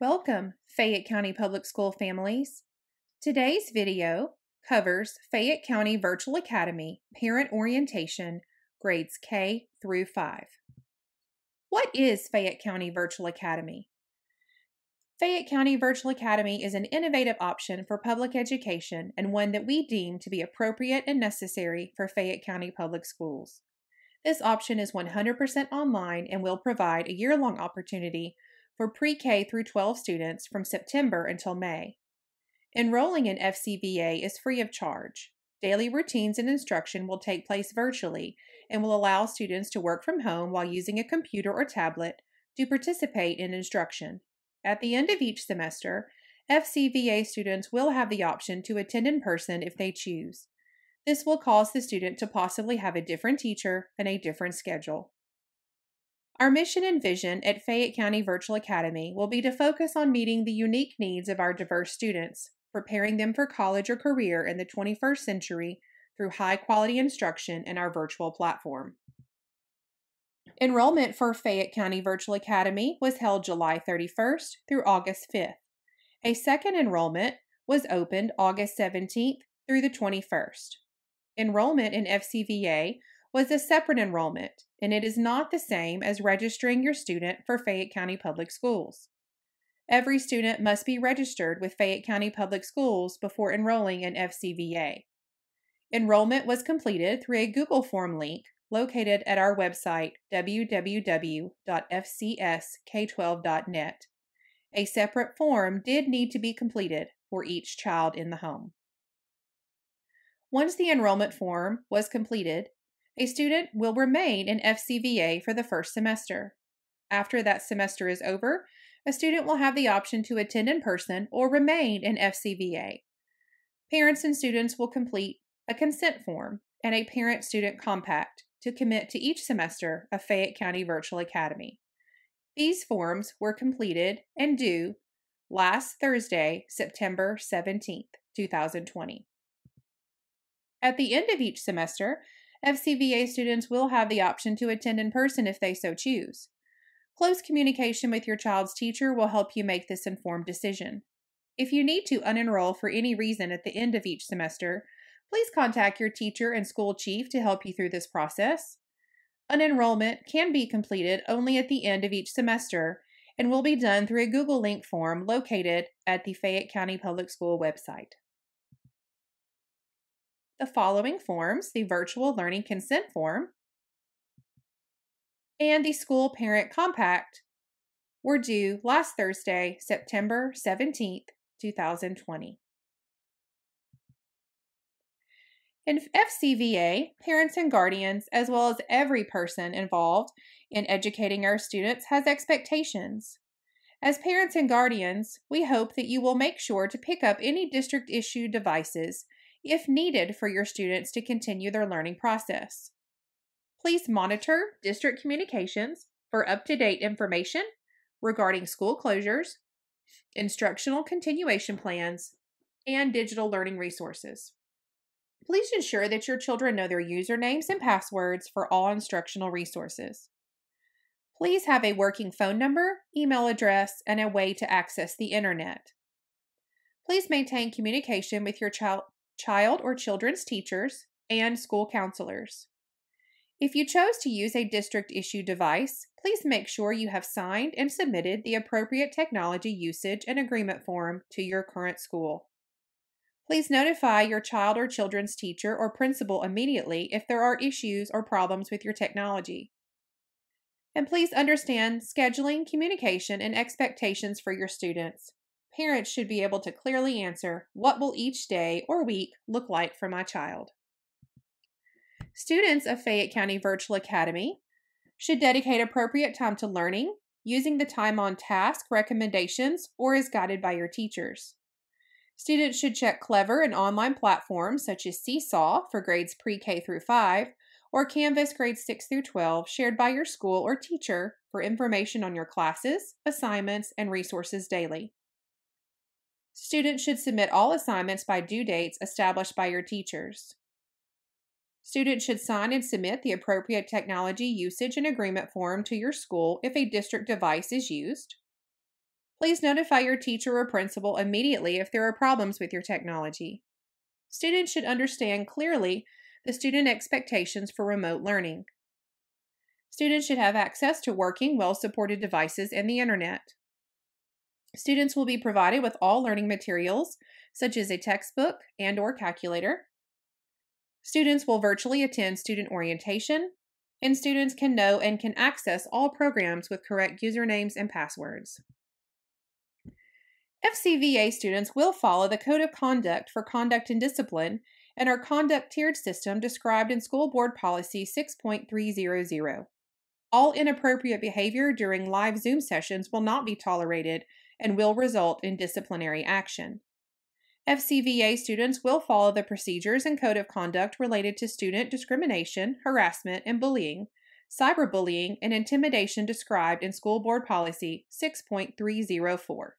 Welcome, Fayette County Public School families. Today's video covers Fayette County Virtual Academy Parent Orientation, grades K through 5. What is Fayette County Virtual Academy? Fayette County Virtual Academy is an innovative option for public education and one that we deem to be appropriate and necessary for Fayette County Public Schools. This option is 100% online and will provide a year long opportunity for pre K through 12 students from September until May. Enrolling in FCVA is free of charge. Daily routines and instruction will take place virtually and will allow students to work from home while using a computer or tablet to participate in instruction. At the end of each semester, FCVA students will have the option to attend in person if they choose. This will cause the student to possibly have a different teacher and a different schedule. Our mission and vision at Fayette County Virtual Academy will be to focus on meeting the unique needs of our diverse students, preparing them for college or career in the 21st century through high quality instruction in our virtual platform. Enrollment for Fayette County Virtual Academy was held July 31st through August 5th. A second enrollment was opened August 17th through the 21st. Enrollment in FCVA was a separate enrollment, and it is not the same as registering your student for Fayette County Public Schools. Every student must be registered with Fayette County Public Schools before enrolling in FCVA. Enrollment was completed through a Google form link located at our website www.fcsk12.net. A separate form did need to be completed for each child in the home. Once the enrollment form was completed, a student will remain in FCVA for the first semester. After that semester is over, a student will have the option to attend in person or remain in FCVA. Parents and students will complete a consent form and a parent student compact to commit to each semester of Fayette County Virtual Academy. These forms were completed and due last Thursday, September 17th, 2020. At the end of each semester, FCVA students will have the option to attend in person if they so choose. Close communication with your child's teacher will help you make this informed decision. If you need to unenroll for any reason at the end of each semester, please contact your teacher and school chief to help you through this process. Unenrollment can be completed only at the end of each semester and will be done through a Google Link form located at the Fayette County Public School website. The following forms the Virtual Learning Consent Form and the School Parent Compact were due last Thursday, September 17th, 2020. In FCVA, parents and guardians, as well as every person involved in educating our students, has expectations. As parents and guardians, we hope that you will make sure to pick up any district issued devices if needed for your students to continue their learning process. Please monitor district communications for up to date information regarding school closures, instructional continuation plans, and digital learning resources. Please ensure that your children know their usernames and passwords for all instructional resources. Please have a working phone number, email address, and a way to access the internet. Please maintain communication with your child, child or children's teachers and school counselors. If you chose to use a district issued device, please make sure you have signed and submitted the appropriate technology usage and agreement form to your current school. Please notify your child or children's teacher or principal immediately if there are issues or problems with your technology. And please understand scheduling, communication, and expectations for your students. Parents should be able to clearly answer what will each day or week look like for my child. Students of Fayette County Virtual Academy should dedicate appropriate time to learning, using the time on task recommendations or as guided by your teachers. Students should check Clever and online platforms such as Seesaw for grades pre K through 5 or Canvas grades 6 through 12 shared by your school or teacher for information on your classes, assignments, and resources daily. Students should submit all assignments by due dates established by your teachers. Students should sign and submit the appropriate technology usage and agreement form to your school if a district device is used. Please notify your teacher or principal immediately if there are problems with your technology. Students should understand clearly the student expectations for remote learning. Students should have access to working, well supported devices and the internet. Students will be provided with all learning materials, such as a textbook and or calculator. Students will virtually attend student orientation, and students can know and can access all programs with correct usernames and passwords. FCVA students will follow the Code of Conduct for Conduct and Discipline and our conduct tiered system described in School Board Policy 6.300. All inappropriate behavior during live Zoom sessions will not be tolerated and will result in disciplinary action. FCVA students will follow the procedures and code of conduct related to student discrimination, harassment, and bullying, cyberbullying, and intimidation described in School Board Policy 6.304.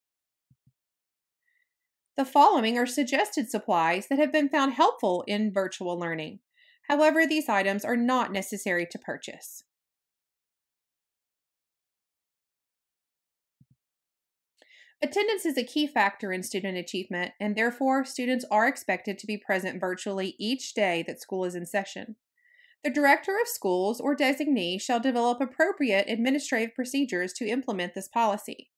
The following are suggested supplies that have been found helpful in virtual learning. However, these items are not necessary to purchase. Attendance is a key factor in student achievement, and therefore, students are expected to be present virtually each day that school is in session. The director of schools or designee shall develop appropriate administrative procedures to implement this policy.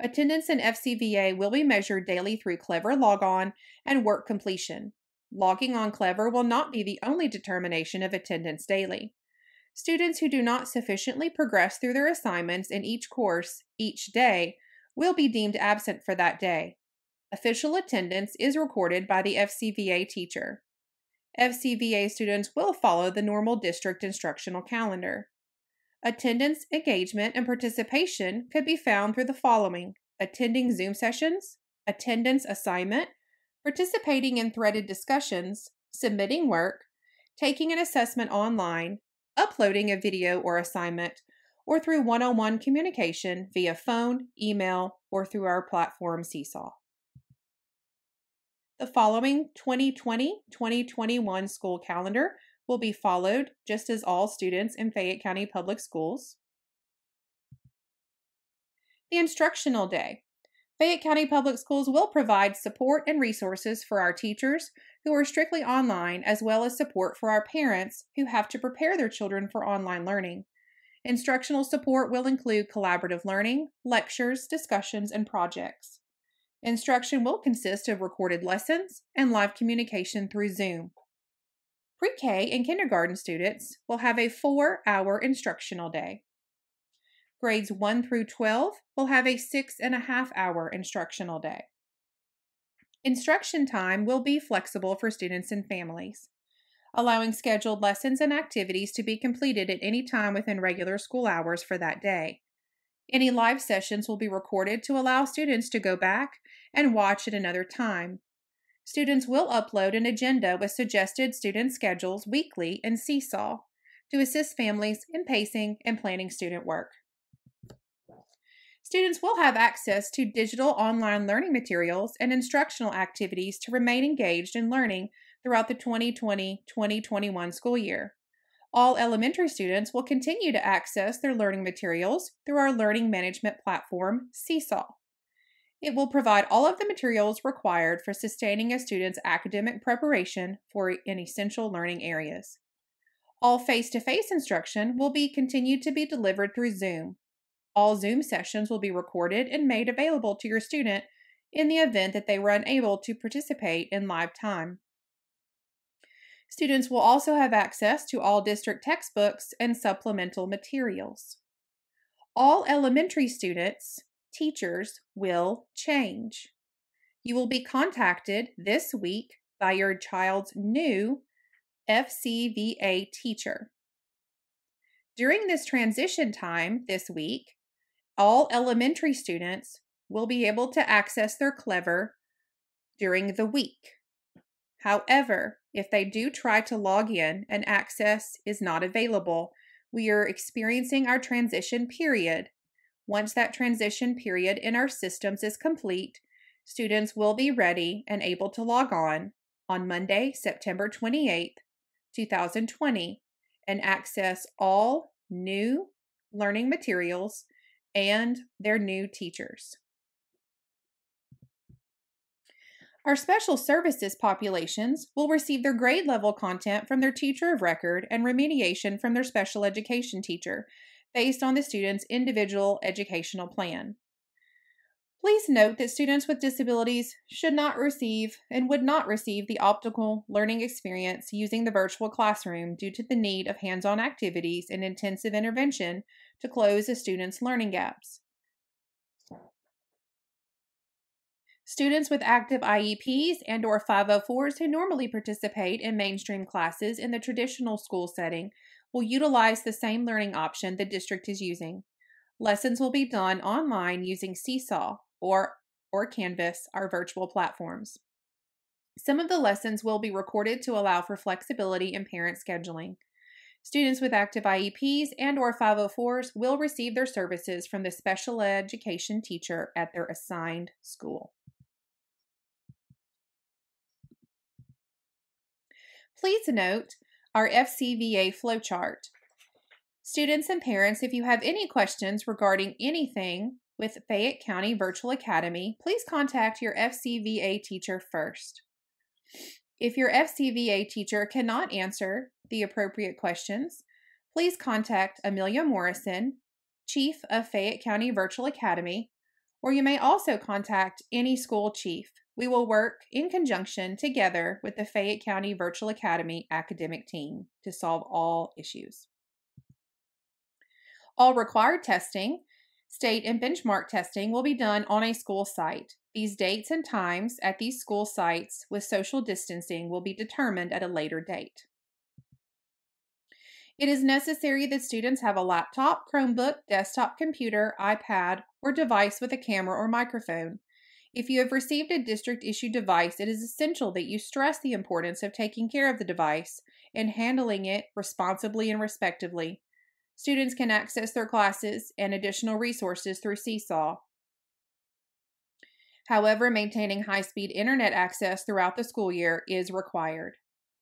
Attendance in FCVA will be measured daily through Clever Logon and work completion. Logging on Clever will not be the only determination of attendance daily. Students who do not sufficiently progress through their assignments in each course each day will be deemed absent for that day. Official attendance is recorded by the FCVA teacher. FCVA students will follow the normal district instructional calendar. Attendance, engagement, and participation could be found through the following attending Zoom sessions, attendance assignment, participating in threaded discussions, submitting work, taking an assessment online, uploading a video or assignment, or through one on one communication via phone, email, or through our platform Seesaw. The following 2020 2021 school calendar will be followed just as all students in Fayette County Public Schools. The Instructional Day. Fayette County Public Schools will provide support and resources for our teachers who are strictly online, as well as support for our parents who have to prepare their children for online learning. Instructional support will include collaborative learning, lectures, discussions, and projects. Instruction will consist of recorded lessons and live communication through Zoom. Pre K and kindergarten students will have a four hour instructional day. Grades 1 through 12 will have a six and a half hour instructional day. Instruction time will be flexible for students and families allowing scheduled lessons and activities to be completed at any time within regular school hours for that day. Any live sessions will be recorded to allow students to go back and watch at another time. Students will upload an agenda with suggested student schedules weekly in Seesaw to assist families in pacing and planning student work. Students will have access to digital online learning materials and instructional activities to remain engaged in learning throughout the 2020 2021 school year. All elementary students will continue to access their learning materials through our learning management platform, Seesaw. It will provide all of the materials required for sustaining a student's academic preparation for in essential learning areas. All face to face instruction will be continued to be delivered through Zoom. All Zoom sessions will be recorded and made available to your student in the event that they were unable to participate in live time. Students will also have access to all district textbooks and supplemental materials. All elementary students, teachers will change. You will be contacted this week by your child's new FCVA teacher. During this transition time this week, all elementary students will be able to access their Clever during the week. However, if they do try to log in and access is not available, we are experiencing our transition period. Once that transition period in our systems is complete, students will be ready and able to log on on Monday, September 28th, 2020, and access all new learning materials and their new teachers. Our special services populations will receive their grade level content from their teacher of record and remediation from their special education teacher based on the student's individual educational plan. Please note that students with disabilities should not receive and would not receive the optimal learning experience using the virtual classroom due to the need of hands on activities and intensive intervention to close a student's learning gaps. Students with active IEPs and or 504s who normally participate in mainstream classes in the traditional school setting will utilize the same learning option the district is using. Lessons will be done online using Seesaw, or, or Canvas, our virtual platforms. Some of the lessons will be recorded to allow for flexibility in parent scheduling. Students with active IEPs and or 504s will receive their services from the special education teacher at their assigned school. Please note our FCVA flowchart. Students and parents, if you have any questions regarding anything with Fayette County Virtual Academy, please contact your FCVA teacher first. If your FCVA teacher cannot answer the appropriate questions, please contact Amelia Morrison, Chief of Fayette County Virtual Academy, or you may also contact any school chief. We will work in conjunction together with the Fayette County Virtual Academy academic team to solve all issues. All required testing State and benchmark testing will be done on a school site. These dates and times at these school sites with social distancing will be determined at a later date. It is necessary that students have a laptop, Chromebook, desktop computer, iPad, or device with a camera or microphone. If you have received a district issued device, it is essential that you stress the importance of taking care of the device and handling it responsibly and respectively. Students can access their classes and additional resources through Seesaw. However, maintaining high speed internet access throughout the school year is required.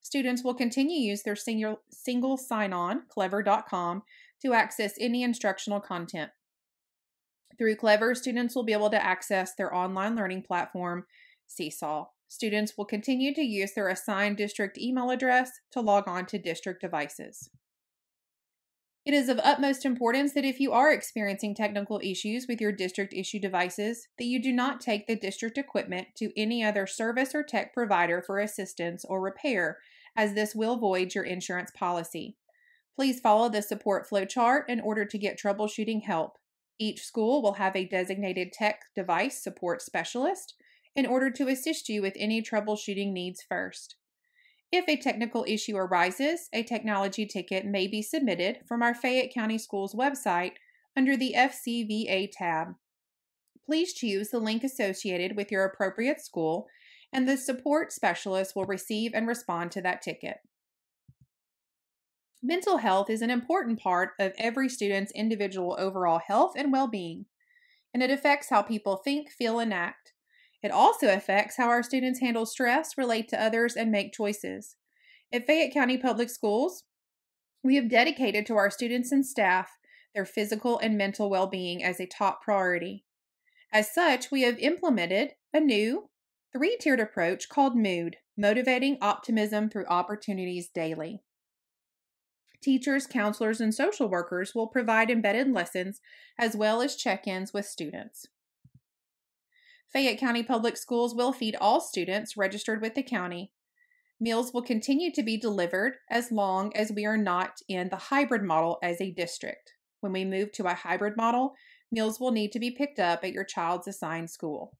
Students will continue to use their single, single sign on, clever.com, to access any instructional content. Through Clever, students will be able to access their online learning platform, Seesaw. Students will continue to use their assigned district email address to log on to district devices. It is of utmost importance that if you are experiencing technical issues with your district issue devices, that you do not take the district equipment to any other service or tech provider for assistance or repair, as this will void your insurance policy. Please follow the support flowchart in order to get troubleshooting help. Each school will have a designated tech device support specialist in order to assist you with any troubleshooting needs first. If a technical issue arises, a technology ticket may be submitted from our Fayette County Schools website under the FCVA tab. Please choose the link associated with your appropriate school, and the support specialist will receive and respond to that ticket. Mental health is an important part of every student's individual overall health and well being, and it affects how people think, feel, and act. It also affects how our students handle stress, relate to others, and make choices. At Fayette County Public Schools, we have dedicated to our students and staff their physical and mental well being as a top priority. As such, we have implemented a new three tiered approach called MOOD Motivating Optimism Through Opportunities Daily. Teachers, counselors, and social workers will provide embedded lessons as well as check ins with students. Fayette County Public Schools will feed all students registered with the county. Meals will continue to be delivered as long as we are not in the hybrid model as a district. When we move to a hybrid model, meals will need to be picked up at your child's assigned school.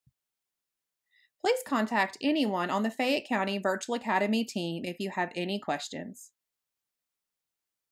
Please contact anyone on the Fayette County Virtual Academy team if you have any questions.